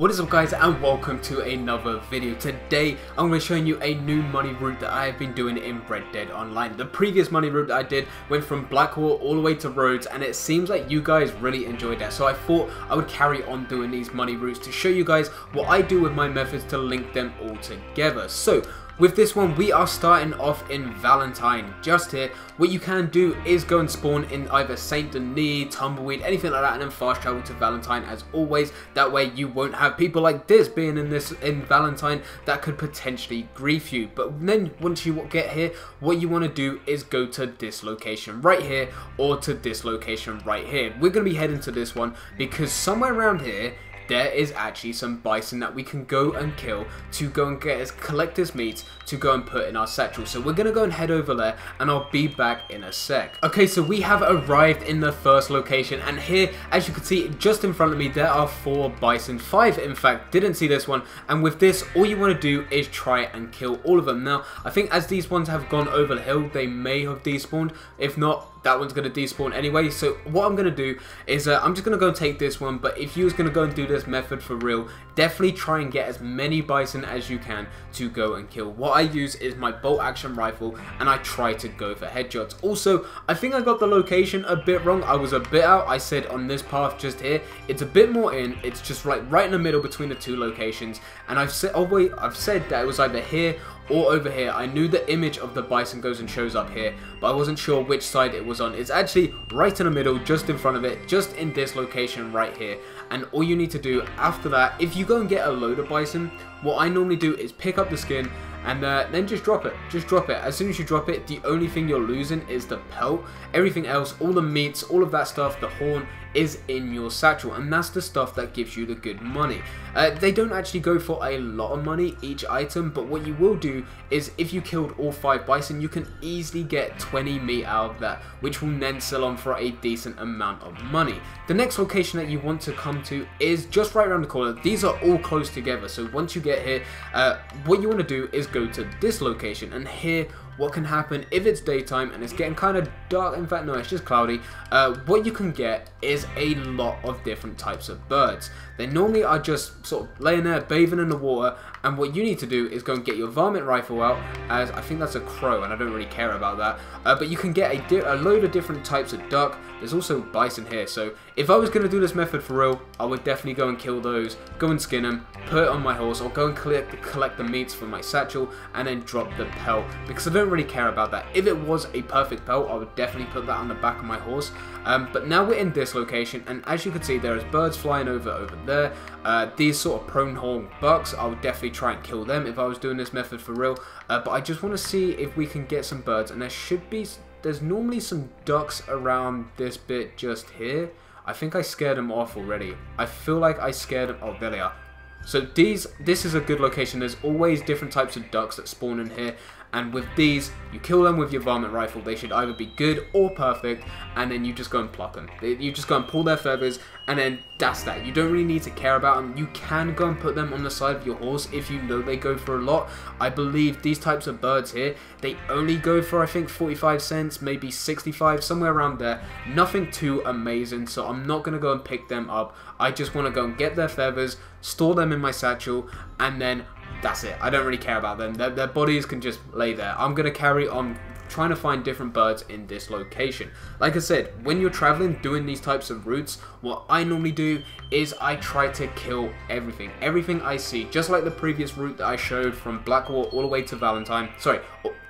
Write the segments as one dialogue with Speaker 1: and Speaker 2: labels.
Speaker 1: What is up guys and welcome to another video. Today I'm going to be showing you a new money route that I have been doing in Red Dead Online. The previous money route that I did went from Blackwater all the way to Rhodes and it seems like you guys really enjoyed that. So I thought I would carry on doing these money routes to show you guys what I do with my methods to link them all together. So with this one, we are starting off in Valentine, just here. What you can do is go and spawn in either Saint Denis, Tumbleweed, anything like that, and then fast travel to Valentine as always. That way you won't have people like this being in this in Valentine that could potentially grief you. But then once you get here, what you want to do is go to this location right here or to this location right here. We're going to be heading to this one because somewhere around here there is actually some bison that we can go and kill to go and get as collector's meat to go and put in our satchel. So we're going to go and head over there and I'll be back in a sec. Okay, so we have arrived in the first location and here, as you can see, just in front of me, there are four bison. Five, in fact, didn't see this one. And with this, all you want to do is try and kill all of them. Now, I think as these ones have gone over the hill, they may have despawned. If not, that one's going to despawn anyway. So what I'm going to do is uh, I'm just going to go and take this one. But if you was going to go and do this method for real, definitely try and get as many bison as you can to go and kill. What I use is my bolt action rifle and I try to go for headshots. Also, I think I got the location a bit wrong. I was a bit out. I said on this path just here, it's a bit more in. It's just like right in the middle between the two locations. And I've said, oh wait, I've said that it was either here or over here. I knew the image of the bison goes and shows up here, but I wasn't sure which side it was on. It's actually right in the middle, just in front of it, just in this location right here. And all you need to do after that, if you go and get a load of bison, what I normally do is pick up the skin and uh, then just drop it. Just drop it. As soon as you drop it, the only thing you're losing is the pelt. Everything else, all the meats, all of that stuff, the horn, is in your satchel and that's the stuff that gives you the good money. Uh, they don't actually go for a lot of money each item but what you will do is if you killed all 5 bison you can easily get 20 meat out of that which will then sell on for a decent amount of money. The next location that you want to come to is just right around the corner. These are all close together so once you get here uh, what you want to do is go to this location and here what can happen if it's daytime and it's getting kind of dark, in fact no it's just cloudy, uh, what you can get is a lot of different types of birds. They normally are just sort of laying there bathing in the water and what you need to do is go and get your varmint rifle out as I think that's a crow and I don't really care about that. Uh, but you can get a, a, load of different types of duck. There's also bison here so if I was going to do this method for real I would definitely go and kill those, go and skin them, put it on my horse or go and collect, collect the meats from my satchel and then drop the pelt because I don't really care about that. If it was a perfect pelt I would definitely put that on the back of my horse um, but now we're in this location and as you can see there is birds flying over over there. Uh, these sort of pronghorn bucks I would definitely try and kill them if I was doing this method for real. Uh, but I just want to see if we can get some birds. And there should be, there's normally some ducks around this bit just here. I think I scared them off already. I feel like I scared them, oh there they are. So these, this is a good location. There's always different types of ducks that spawn in here. And with these, you kill them with your varmint rifle. They should either be good or perfect. And then you just go and pluck them. You just go and pull their feathers. And then that's that. You don't really need to care about them. You can go and put them on the side of your horse if you know they go for a lot. I believe these types of birds here, they only go for I think 45 cents, maybe 65, somewhere around there. Nothing too amazing. So I'm not going to go and pick them up. I just want to go and get their feathers, store them in my satchel, and then that's it. I don't really care about them. Their, their bodies can just lay there. I'm going to carry on trying to find different birds in this location. Like I said, when you're traveling doing these types of routes, what I normally do is I try to kill everything. Everything I see, just like the previous route that I showed from Blackwater all the way to Valentine. Sorry,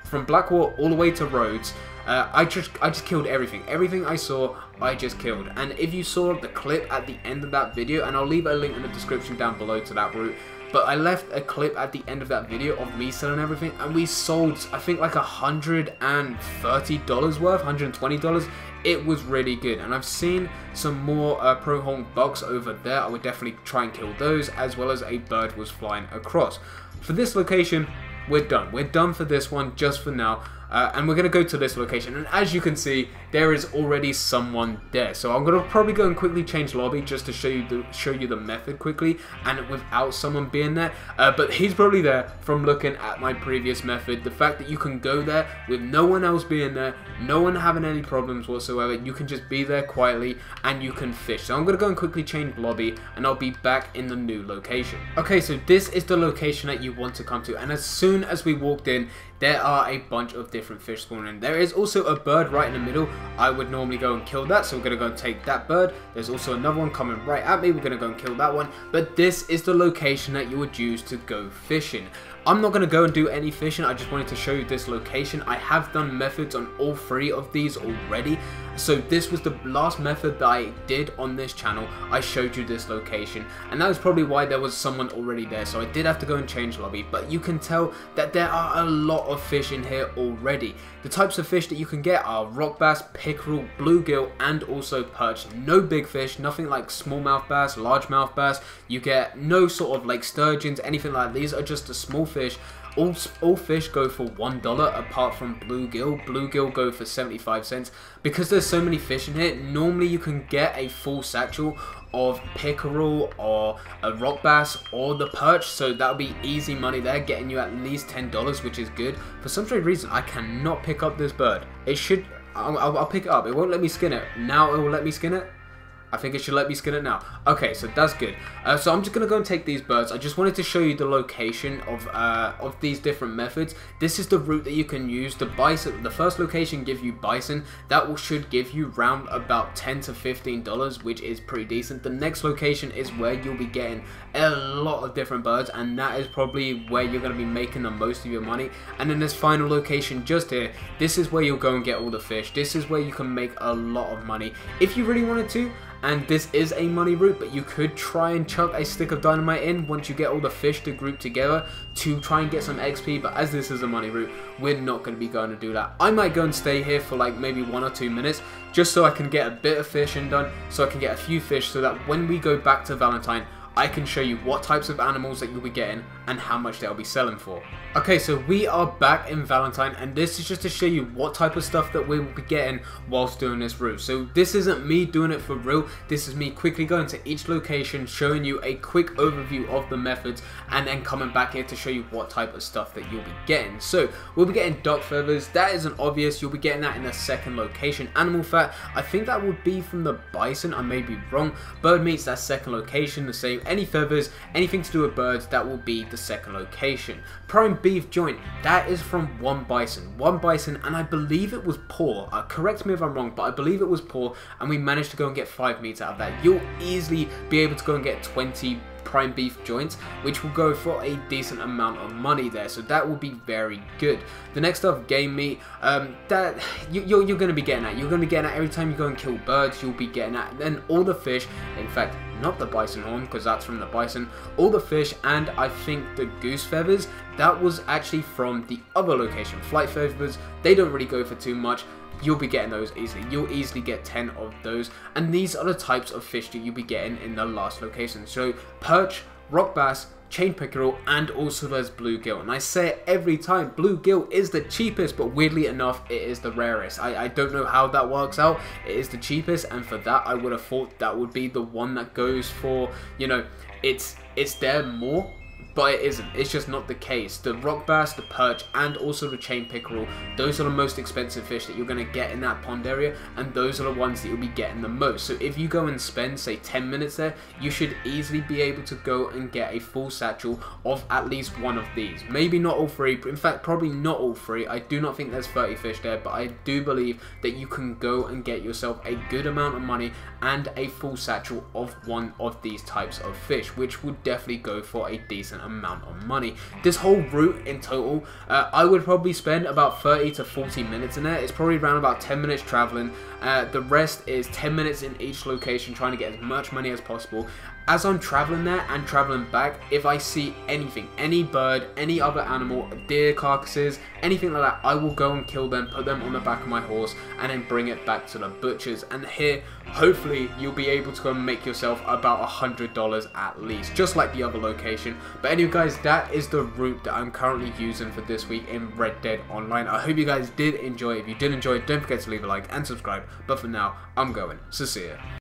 Speaker 1: from Blackwater all the way to Rhodes. Uh, I just I just killed everything. Everything I saw, I just killed. And if you saw the clip at the end of that video, and I'll leave a link in the description down below to that route, but I left a clip at the end of that video of me selling everything, and we sold, I think, like a $130 worth, $120. It was really good, and I've seen some more uh, pronghorn bucks over there. I would definitely try and kill those, as well as a bird was flying across. For this location, we're done. We're done for this one just for now. Uh, and we're going to go to this location. And as you can see, there is already someone there. So I'm going to probably go and quickly change lobby just to show you the, show you the method quickly and without someone being there. Uh, but he's probably there from looking at my previous method. The fact that you can go there with no one else being there, no one having any problems whatsoever. You can just be there quietly and you can fish. So I'm going to go and quickly change lobby and I'll be back in the new location. Okay, so this is the location that you want to come to. And as soon as we walked in, there are a bunch of different fish spawning. There is also a bird right in the middle. I would normally go and kill that, so we're going to go and take that bird. There's also another one coming right at me. We're going to go and kill that one. But this is the location that you would use to go fishing. I'm not going to go and do any fishing, I just wanted to show you this location. I have done methods on all three of these already, so this was the last method that I did on this channel. I showed you this location, and that was probably why there was someone already there, so I did have to go and change lobby, but you can tell that there are a lot of fish in here already. The types of fish that you can get are rock bass, pickerel, bluegill, and also perch. No big fish, nothing like smallmouth bass, largemouth bass. You get no sort of like sturgeons, anything like these are just a small fish. All, all fish go for $1 apart from bluegill. Bluegill go for 75 cents. Because there's so many fish in here, normally you can get a full satchel of pickerel or a rock bass or the perch. So that'll be easy money there getting you at least $10 which is good. For some strange reason I cannot pick up this bird. It should I'll, I'll, pick it up. It won't let me skin it. Now it will let me skin it I think it should let me skin it now. Okay, so that's good. Uh, so I'm just going to go and take these birds. I just wanted to show you the location of uh, of these different methods. This is the route that you can use. The bison, the first location give you bison. That will, should give you round about 10 to $15, which is pretty decent. The next location is where you'll be getting a lot of different birds, and that is probably where you're going to be making the most of your money. And then this final location just here, this is where you'll go and get all the fish. This is where you can make a lot of money. If you really wanted to, and this is a money route but you could try and chuck a stick of dynamite in once you get all the fish to group together to try and get some XP but as this is a money route we're not going to be going to do that. I might go and stay here for like maybe one or two minutes just so I can get a bit of fishing done so I can get a few fish so that when we go back to Valentine I can show you what types of animals that you'll be getting and how much they'll be selling for. Okay, so we are back in Valentine and this is just to show you what type of stuff that we will be getting whilst doing this route. So this isn't me doing it for real, this is me quickly going to each location, showing you a quick overview of the methods and then coming back here to show you what type of stuff that you'll be getting. So we'll be getting duck feathers, that isn't obvious, you'll be getting that in the second location. Animal fat, I think that would be from the bison, I may be wrong. Bird meats, that second location, the same any feathers, anything to do with birds, that will be the second location. Prime beef joint, that is from one bison. One bison, and I believe it was poor. Uh, correct me if I'm wrong, but I believe it was poor, and we managed to go and get 5 meats out of that. You'll easily be able to go and get 20 prime beef joints, which will go for a decent amount of money there. So that will be very good. The next up, game meat, um, that you, you're, you're going to be getting at. You're going to be getting at every time you go and kill birds, you'll be getting at. then all the fish, in fact, not the bison horn, because that's from the bison, all the fish, and I think the goose feathers, that was actually from the other location. Flight feathers, they don't really go for too much you'll be getting those easily. You'll easily get 10 of those. And these are the types of fish that you'll be getting in the last location. So perch, rock bass, chain pickerel, and also there's bluegill. And I say it every time, bluegill is the cheapest, but weirdly enough, it is the rarest. I, I don't know how that works out. It is the cheapest, and for that, I would have thought that would be the one that goes for, you know, it's it's there more but it isn't. It's just not the case. The rock bass, the perch, and also the chain pickerel, those are the most expensive fish that you're going to get in that pond area, and those are the ones that you'll be getting the most. So if you go and spend, say, 10 minutes there, you should easily be able to go and get a full satchel of at least one of these. Maybe not all three, in fact, probably not all three. I do not think there's 30 fish there, but I do believe that you can go and get yourself a good amount of money and a full satchel of one of these types of fish, which would definitely go for a decent decent amount of money. This whole route in total, uh, I would probably spend about 30 to 40 minutes in it. It's probably around about 10 minutes traveling. Uh, the rest is 10 minutes in each location trying to get as much money as possible. As I'm traveling there and traveling back, if I see anything, any bird, any other animal, deer carcasses, anything like that, I will go and kill them, put them on the back of my horse, and then bring it back to the butchers. And here, hopefully, you'll be able to go and make yourself about a hundred dollars at least, just like the other location. But anyway, guys, that is the route that I'm currently using for this week in Red Dead Online. I hope you guys did enjoy. If you did enjoy, don't forget to leave a like and subscribe. But for now, I'm going. So see ya.